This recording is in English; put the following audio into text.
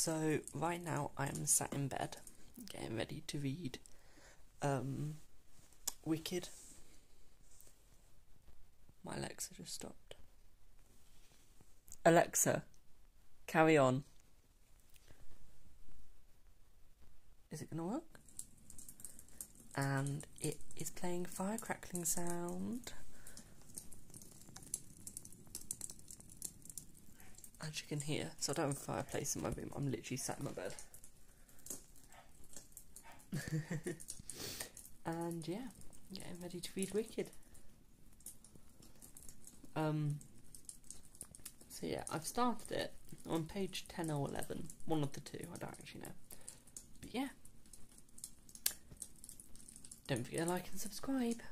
So right now I am sat in bed, getting ready to read um, Wicked. My Alexa just stopped. Alexa, carry on. Is it gonna work? And it is playing fire crackling sound. As you can hear, so I don't have a fireplace in my room, I'm literally sat in my bed. and yeah, getting ready to read Wicked. Um, so yeah, I've started it on page 10 or 11, one of the two, I don't actually know. But yeah, don't forget to like and subscribe.